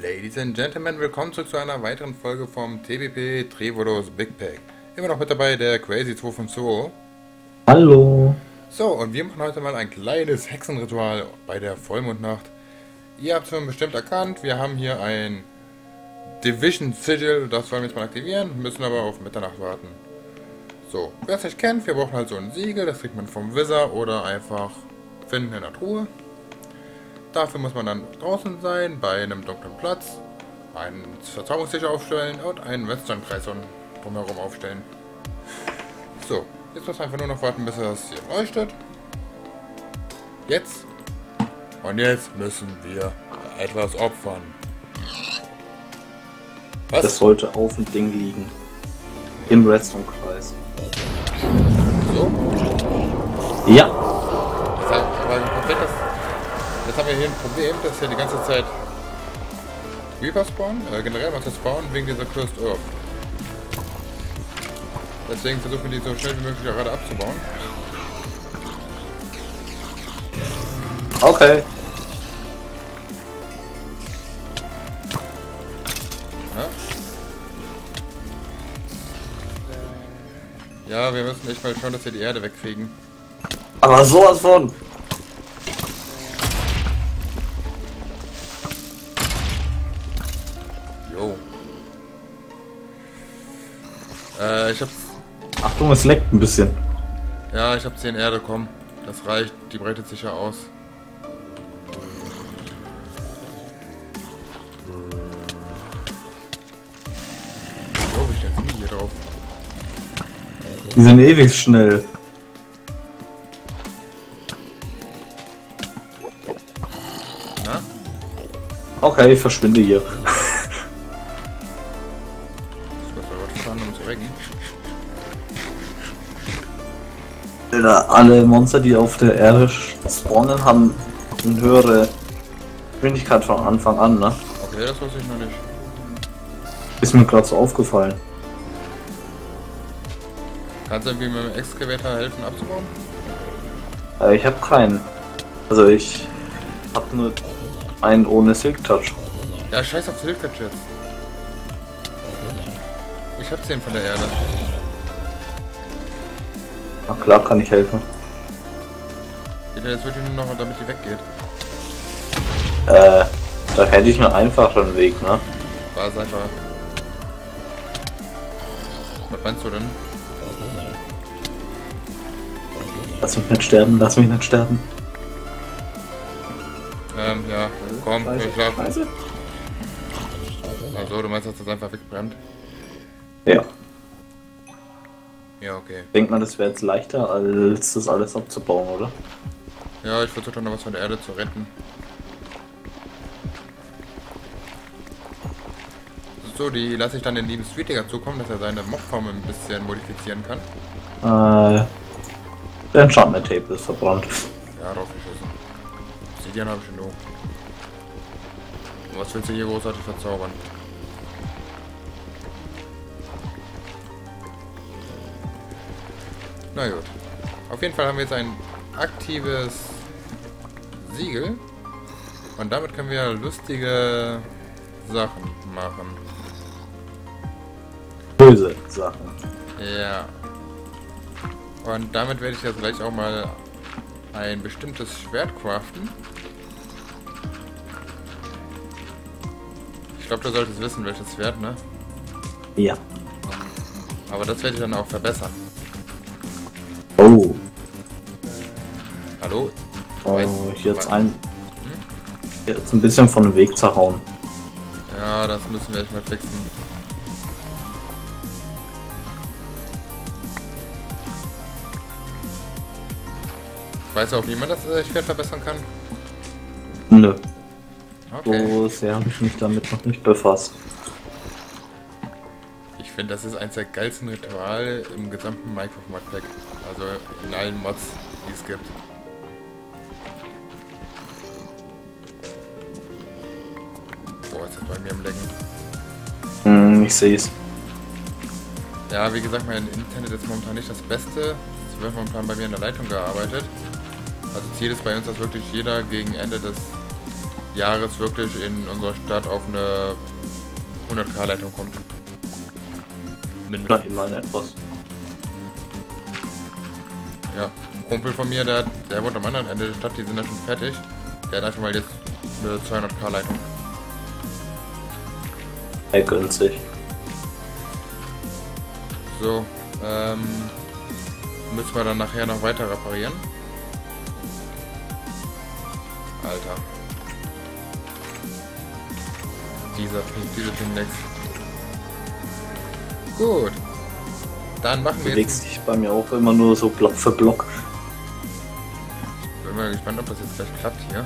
Ladies and Gentlemen, willkommen zurück zu einer weiteren Folge vom TBP Trevolos Big Pack. Immer noch mit dabei der Crazy 2 von Zoo. Hallo. So, und wir machen heute mal ein kleines Hexenritual bei der Vollmondnacht. Ihr habt es schon bestimmt erkannt, wir haben hier ein Division Sigil, das wollen wir jetzt mal aktivieren, müssen aber auf Mitternacht warten. So, wer es nicht kennt, wir brauchen halt so ein Siegel, das kriegt man vom Wizard oder einfach finden in der Truhe. Dafür muss man dann draußen sein, bei einem dunklen Platz, einen Verzauberungstisch aufstellen und einen Western-Kreis drumherum aufstellen. So, jetzt muss man einfach nur noch warten, bis das hier leuchtet. Jetzt. Und jetzt müssen wir etwas opfern. Was? Das sollte auf dem Ding liegen. Im Redstone-Kreis. So? Ja. Jetzt haben wir hier ein Problem, dass hier die ganze Zeit Reaper spawnen, äh, generell Monster spawnen wegen dieser Cursed Earth. Deswegen versuchen wir die so schnell wie möglich gerade abzubauen. Okay. Ja. ja, wir müssen echt mal schauen, dass wir die Erde wegkriegen. Aber sowas von. Ich hab. Achtung, es leckt ein bisschen. Ja, ich hab 10 Erde, komm. Das reicht, die breitet sich ja aus. Oh, ich denn hier drauf? Die sind ewig schnell. Na? Okay, ich verschwinde hier. Alle Monster, die auf der Erde spawnen, haben eine höhere Geschwindigkeit von Anfang an, ne? Okay, das weiß ich noch nicht. Ist mir gerade so aufgefallen. Kannst du irgendwie mit dem Excavator helfen abzubauen? Äh, ich habe keinen. Also ich habe nur einen ohne Silk Touch. Ja, scheiß auf Silk Touch jetzt. Ich hab 10 von der Erde. Na klar, kann ich helfen. Bitte, jetzt würde ich nur noch, damit die weggeht. Äh, da hätte ich einen einfacheren Weg, ne? War es einfach. Was meinst du denn? Lass mich nicht sterben, lass mich nicht sterben. Ähm, ja, komm, wir schlafen. Also, du meinst, dass das einfach wegbrennt? Ja. Ja, okay. Denkt man, das wäre jetzt leichter, als das alles abzubauen, oder? Ja, ich versuche noch was von der Erde zu retten. So, die lasse ich dann den lieben Streetiger zukommen, dass er seine Mobform ein bisschen modifizieren kann. Äh, der Enchantment Table ist verbrannt. Ja, draufgeschossen. Obsidian habe ich genug. Was willst du hier großartig verzaubern? Na gut. Auf jeden Fall haben wir jetzt ein aktives Siegel. Und damit können wir lustige Sachen machen. Böse Sachen. Ja. Und damit werde ich jetzt gleich auch mal ein bestimmtes Schwert craften. Ich glaube, du solltest wissen, welches Schwert, ne? Ja. Aber das werde ich dann auch verbessern. Oh. Hallo? Oh, ich jetzt ein. Hm? Jetzt ein bisschen von dem Weg zerhauen. Ja, das müssen wir erstmal fixen. Weißt du auch, wie man das äh, Schwert verbessern kann? Nö. Okay. So sehr habe ich mich damit noch nicht befasst. Ich finde, das ist eins der geilsten Rituale im gesamten Minecraft Mod Pack. Also in allen Mods, die es gibt. Boah, ist das bei mir im Lecken. Hm, ich sehe es. Ja, wie gesagt, mein Internet ist momentan nicht das Beste. Es wird momentan bei mir in der Leitung gearbeitet. Also Ziel ist bei uns, dass wirklich jeder gegen Ende des Jahres wirklich in unserer Stadt auf eine 100k Leitung kommt. Na, immerhin etwas. Ja, ein Kumpel von mir, der, der wohnt am anderen Ende der Stadt, die sind ja schon fertig. Der hat einfach mal jetzt eine 200k Leitung. Er gönnt sich. So, ähm, müssen wir dann nachher noch weiter reparieren. Alter. Dieser Ping, diese Pinglex. Gut. Dann machen wir Bewegst jetzt. dich bei mir auch immer nur so Block für Block. Bin mal gespannt, ob das jetzt gleich klappt hier.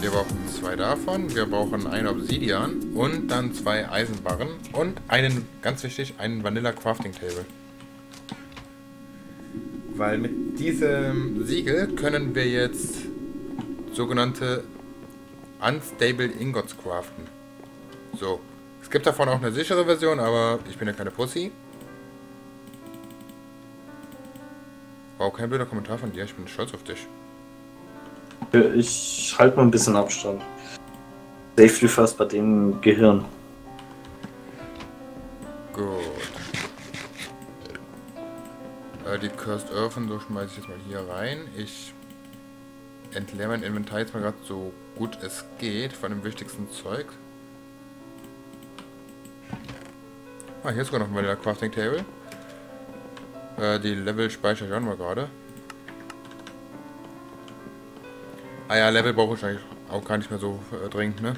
Wir brauchen zwei davon, wir brauchen ein Obsidian und dann zwei Eisenbarren und einen, ganz wichtig, einen Vanilla Crafting Table. Weil mit diesem Siegel können wir jetzt sogenannte Unstable Ingots craften. So. Es gibt davon auch eine sichere Version, aber ich bin ja keine Pussy. Wow, kein blöder Kommentar von dir, ich bin stolz auf dich. Ich halte mal ein bisschen Abstand. Safety first bei dem Gehirn. Gut. Äh, die Cursed Earthen, so schmeiße ich jetzt mal hier rein. Ich entleere mein Inventar jetzt mal gerade so gut es geht von dem wichtigsten Zeug. Ah, hier ist sogar noch mal der Crafting Table. Äh, die Level speichere ich auch mal gerade. Ah ja, Level brauche ich eigentlich auch gar nicht mehr so äh, dringend, ne?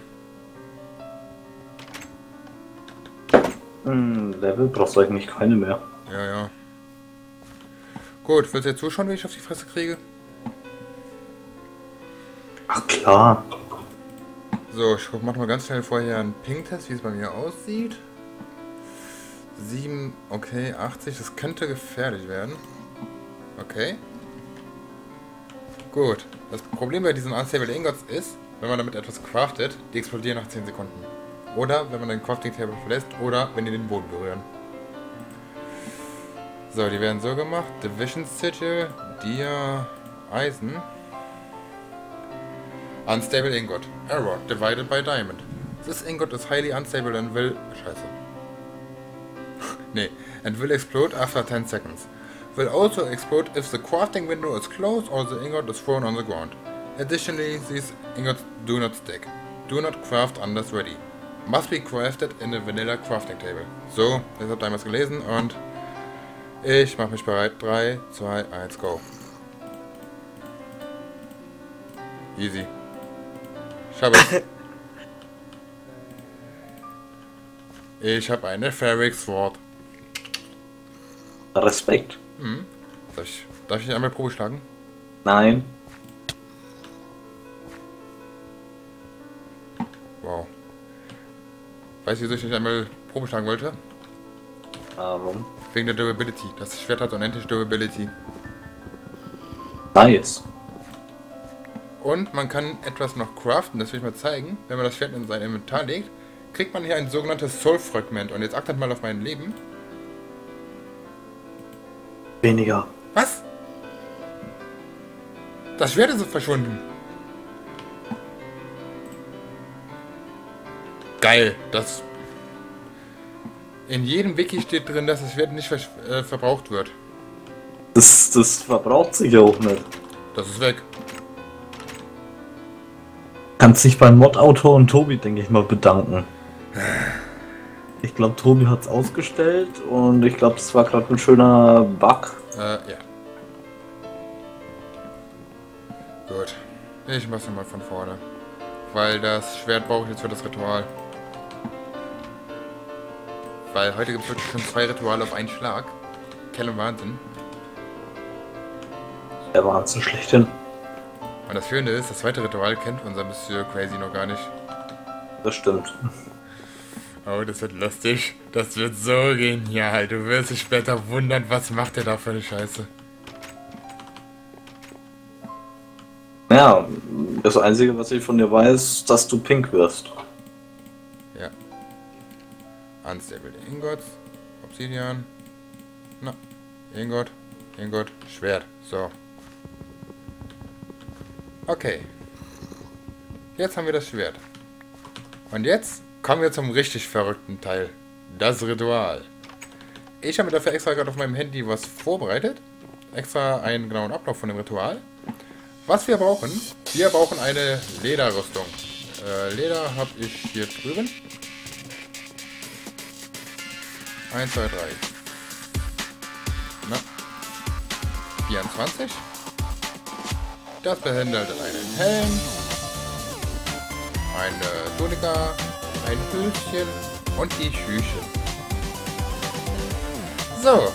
Hm, Level brauchst du eigentlich keine mehr. Ja, ja. Gut, willst du jetzt zuschauen, wie ich auf die Fresse kriege? Ach klar. So, ich mach mal ganz schnell vorher einen Ping-Test, wie es bei mir aussieht. 7, okay, 80, das könnte gefährlich werden. Okay. Gut. Das Problem bei diesen Unstable Ingots ist, wenn man damit etwas craftet, die explodieren nach 10 Sekunden. Oder wenn man den Crafting Table verlässt, oder wenn die den Boden berühren. So, die werden so gemacht. Division Sigil, Dia, Eisen. Unstable Ingot. Error. Divided by Diamond. This ingot is highly unstable and will... Scheiße. Nee. And will explode after 10 seconds. Will also explode if the crafting window is closed or the ingot is thrown on the ground. Additionally, these ingots do not stick. Do not craft unless ready. Must be crafted in a vanilla crafting table. So, jetzt habt ihr einmal gelesen und ich mache mich bereit. 3, 2, 1, go. Easy. Ich habe. Ich habe eine Ferric Sword. Respekt. Hm. Darf ich, darf ich einmal Probe schlagen? Nein. Wow. Weißt du, wieso ich nicht einmal Probe schlagen wollte? Warum? Wegen der Durability. Das Schwert hat unendlich Durability. Nice. Und man kann etwas noch craften, das will ich mal zeigen. Wenn man das Schwert in sein Inventar legt, kriegt man hier ein sogenanntes Soul-Fragment. Und jetzt achtet mal auf mein Leben. Weniger. Was? Das Schwert ist verschwunden. Geil, das... In jedem Wiki steht drin, dass das Schwert nicht ver äh, verbraucht wird. Das, das verbraucht sich auch nicht. Das ist weg. Kannst dich beim Mod-Autor und Tobi, denke ich mal, bedanken. Ich glaube, Tobi hat es ausgestellt und ich glaube, es war gerade ein schöner Bug. Äh, ja. Gut. Ich mach's mal von vorne. Weil das Schwert brauche ich jetzt für das Ritual. Weil heute gibt es wirklich schon zwei Rituale auf einen Schlag. Kell und Wahnsinn. Der Wahnsinn schlechthin. Und das Schöne ist, das zweite Ritual kennt unser Monsieur Crazy noch gar nicht. Das stimmt. Oh, das wird lustig. Das wird so genial. Du wirst dich später wundern, was macht der da für eine Scheiße. Ja, das Einzige, was ich von dir weiß, ist, dass du pink wirst. Ja. Unstable Ingots. Obsidian. Na. Ingot. Ingot. Schwert. So. Okay. Jetzt haben wir das Schwert. Und jetzt kommen wir zum richtig verrückten Teil. Das Ritual. Ich habe dafür extra gerade auf meinem Handy was vorbereitet. Extra einen genauen Ablauf von dem Ritual. Was wir brauchen, wir brauchen eine Lederrüstung. Äh, Leder habe ich hier drüben. 1, 2, 3. Na. 24. Das behindert einen Helm, eine Tunika, ein Hütchen und die Schüche. So,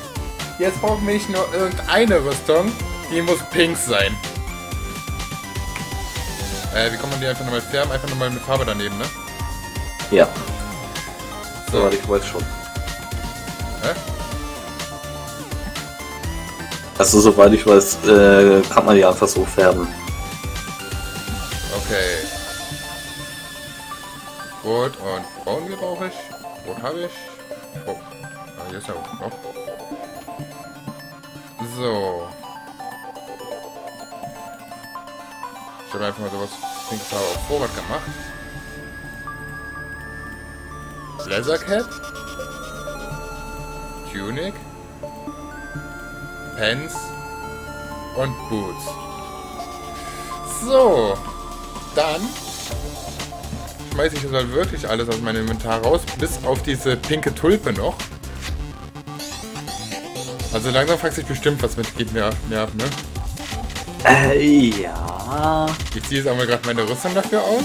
jetzt brauchen wir nicht nur irgendeine Rüstung, die muss pink sein. Äh, wie kann man die einfach nochmal färben? Einfach nochmal eine Farbe daneben, ne? Ja. So, ich weiß schon. Hä? Also soweit ich weiß, äh, kann man die einfach so färben. Okay. Rot und braun brauche ich. Rot habe ich. Oh. Ah, hier ist ja auch noch. So. Ich habe einfach mal sowas pinkes auf Vorrat gemacht. Leather Cap. Tunic. Pants. Und Boots. So. Dann schmeiße ich das halt wirklich alles aus meinem Inventar raus, bis auf diese pinke Tulpe noch. Also langsam fragt sich bestimmt, was mit geht mir, mir ab, ne? Äh, ja. Ich ziehe jetzt einmal gerade meine Rüstung dafür aus.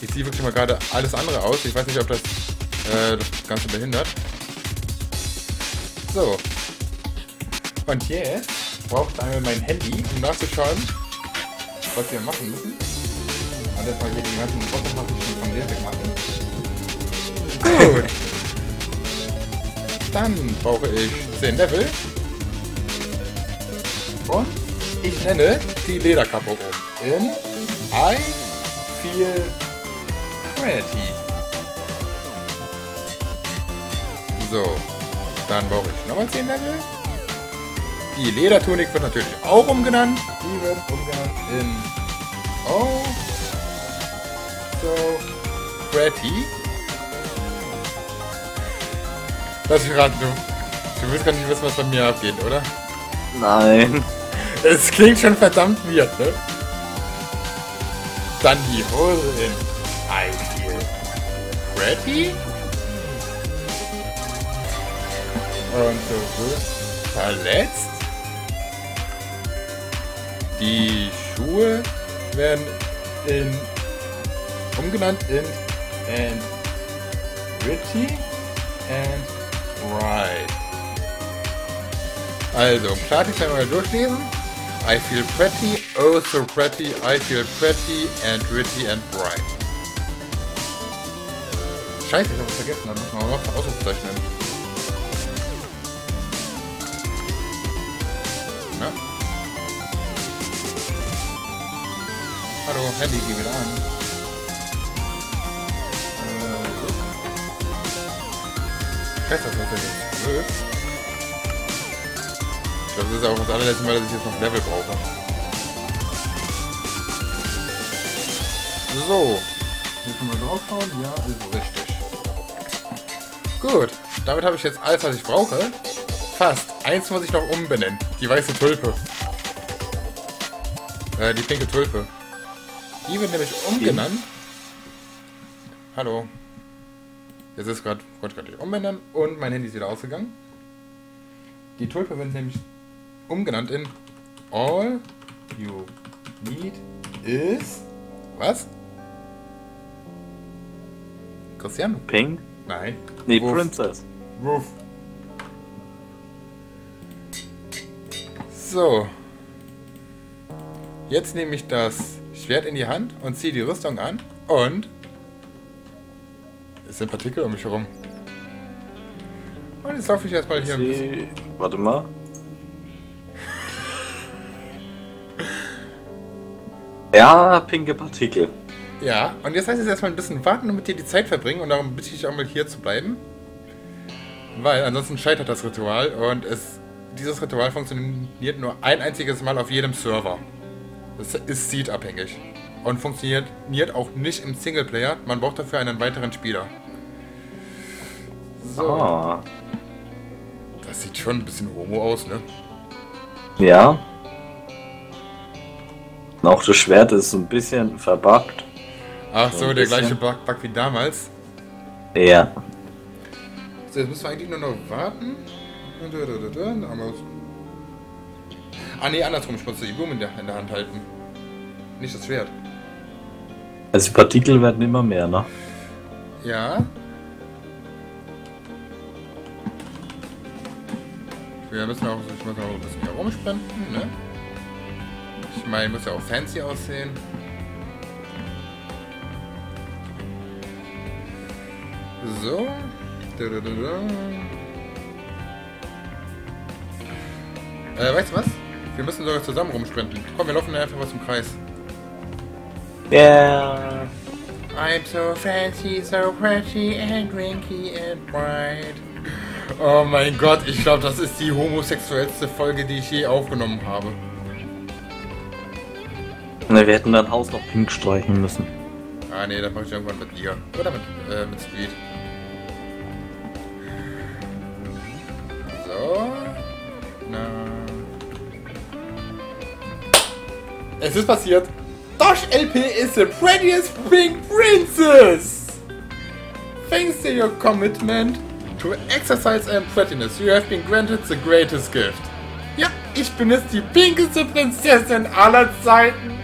Ich ziehe wirklich mal gerade alles andere aus. Ich weiß nicht, ob das äh, das Ganze behindert. So. Und jetzt brauche ich einmal mein Handy, um nachzuschauen, was wir machen müssen. Jetzt mal hier den ganzen Automatischen von der weg machen. Gut. Dann brauche ich 10 Level. Und ich nenne die Lederkappe um. In I feel pretty. So. Dann brauche ich nochmal 10 Level. Die Ledertunik wird natürlich auch umgenannt. Die wird umgenannt in Oh so pretty. Lass mich raten, du. Du willst gar nicht wissen, was bei mir abgeht, oder? Nein. Es klingt schon verdammt weird, ne? Dann die Hose in I feel pretty. Und so verletzt. Die Schuhe werden in umgenannt in and pretty and right. Also, im Klartext einmal durchlesen. I feel pretty, oh so pretty, I feel pretty and witty and bright. Scheiße, ich hab was vergessen, da muss man noch Ausrufezeichen nennen. Na? Hallo, Handy, geh wieder an. Ist ja jetzt blöd. Das ist auch das allerletzte Mal, dass ich jetzt noch Level brauche. So. Hier können wir draufschauen. Ja, ist richtig. Gut. Damit habe ich jetzt alles, was ich brauche. Fast. Eins muss ich noch umbenennen. Die weiße Tulpe. Äh, die pinke Tulpe. Die wird nämlich umgenannt. Hallo. Jetzt ist gerade, wollte gerade umbenennen und mein Handy ist wieder ausgegangen. Die Tulpe wird nämlich umgenannt in All You Need Is. Was? Christian? Pink? Nein. Nee, Wuff. Princess. Wuff. So. Jetzt nehme ich das Schwert in die Hand und ziehe die Rüstung an und es sind Partikel um mich herum. Und jetzt laufe ich erstmal hier ein bisschen. Warte mal. Ja, pinke Partikel. Ja, und jetzt heißt es erstmal ein bisschen warten und mit dir die Zeit verbringen und darum bitte ich auch mal hier zu bleiben. Weil ansonsten scheitert das Ritual und es dieses Ritual funktioniert nur ein einziges Mal auf jedem Server. Das ist seed-abhängig. Und funktioniert auch nicht im Singleplayer. Man braucht dafür einen weiteren Spieler. So. Ah. Das sieht schon ein bisschen homo aus, ne? Ja. Und auch das Schwert ist so ein bisschen verbuggt. Ach So so, der bisschen. gleiche Bug, Bug wie damals. Ja. So, jetzt müssen wir eigentlich nur noch warten. Ah ne, andersrum, ich muss die Blume in der, in der Hand halten. Nicht das Schwert. Also die Partikel werden immer mehr, ne? Ja. Wir müssen auch, ich muss auch ein bisschen hier rumsprinten, ne? Ich meine, muss ja auch fancy aussehen. So. Äh, weißt du was? Wir müssen sogar zusammen rumsprinten. Komm, wir laufen einfach was im Kreis. Ja. I'm so fancy, so pretty and drinky and bright. Oh mein Gott, ich glaube, das ist die homosexuellste Folge, die ich je aufgenommen habe. Ne, wir hätten dein Haus noch pink streichen müssen. Ah nee, das mache ich irgendwann mit dir. Oder mit, äh, mit Speed. So. Na. Es ist passiert. Dosh LP is the prettiest pink princess! Thanks to your commitment to exercise and prettiness, you have been granted the greatest gift. Ja, ich bin jetzt die pinkeste Prinzessin aller Zeiten.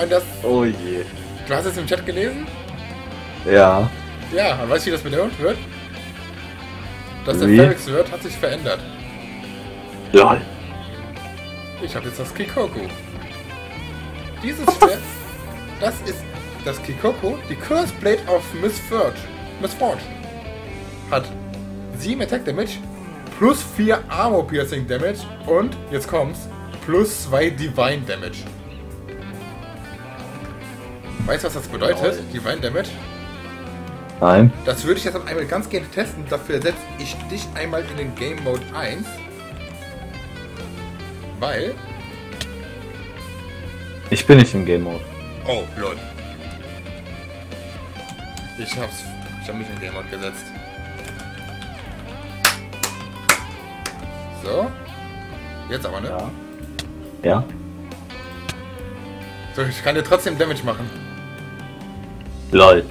Und das Oh je. Du hast es im Chat gelesen? Ja. Ja, und weißt du, wie das bedeutet wird? Dass der? Ferrix wird hat sich verändert. Lol. Ich habe jetzt das Kikoku. Dieses Schwert, das ist das Kikoku, die Curse Blade of Miss Forge. Miss Forge. Hat 7 Attack Damage, plus 4 Armor Piercing Damage und, jetzt kommt's, plus 2 Divine Damage. Weißt du, was das bedeutet? Divine Damage? Nein. Das würde ich jetzt einmal ganz gerne testen. Dafür setze ich dich einmal in den Game Mode 1. Weil. Ich bin nicht im Game Mode. Oh, lol. Ich hab's. Ich hab mich in Game Mode gesetzt. So. Jetzt aber, ne? Ja. Ja. So, ich kann dir trotzdem Damage machen. Lol.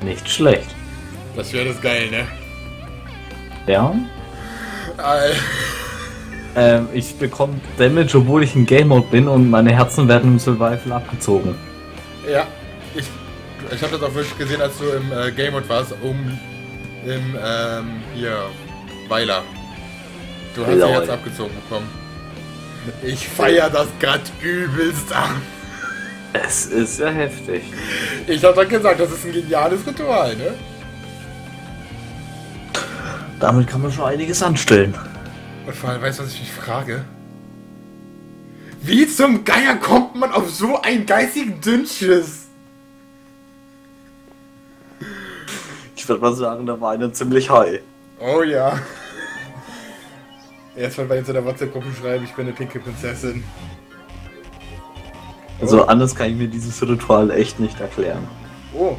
Nicht schlecht. Das wäre das geil, ne? Ja. Al- Ähm, ich bekomme Damage, obwohl ich im Game Mode bin und meine Herzen werden im Survival abgezogen. Ja. Ich, ich habe das auch wirklich gesehen, als du im äh, Game Mode warst, um im ähm, hier Weiler. Du hast Lol. jetzt abgezogen bekommen. Ich feier das grad übelst an. Es ist ja heftig. Ich hab doch gesagt, das ist ein geniales Ritual, ne? Damit kann man schon einiges anstellen. Und vor allem, weißt du, was ich mich frage? Wie zum Geier kommt man auf so einen geistigen Dünnschiss? Ich würde mal sagen, da war einer ziemlich high. Oh ja. Erstmal bei uns in der WhatsApp-Gruppe schreiben, ich bin eine pinke Prinzessin. Also anders kann ich mir dieses Ritual echt nicht erklären. Oh,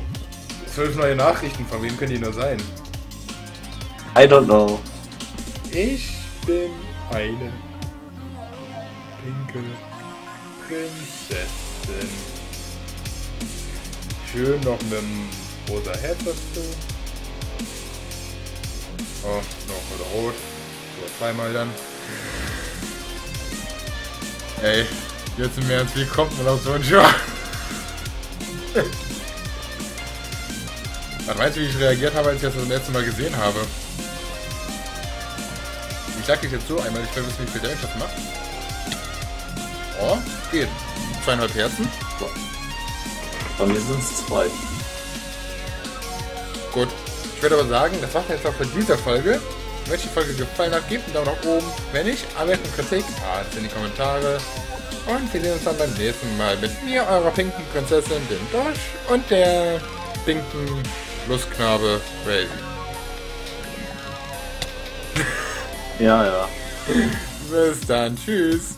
zwölf neue Nachrichten, von wem können die nur sein? I don't know. Ich bin eine pinke Prinzessin. Schön noch mit dem rosa Herz dazu. Oh, noch mit rot. Oder zweimal dann. Ey, jetzt im Ernst, wie kommt man auf so einen Schwach? Was meinst du, wie ich reagiert habe, als ich das das erste Mal gesehen habe? Ich sag dich jetzt so einmal, ich will wissen, wie viel Damage das macht. Oh, geht. Zweieinhalb Herzen. Bei mir sind es zwei. Gut. Ich würde aber sagen, das war's jetzt auch von dieser Folge. Wenn euch die Folge gefallen hat, gebt einen Daumen nach oben. Wenn nicht, Anmerkung, Kritik, alles in die Kommentare. Und wir sehen uns dann beim nächsten Mal mit mir, eurer pinken Prinzessin, dem Dosh und der stinken Lustknabe Crazy. Ja, ja. Bis dann. Tschüss.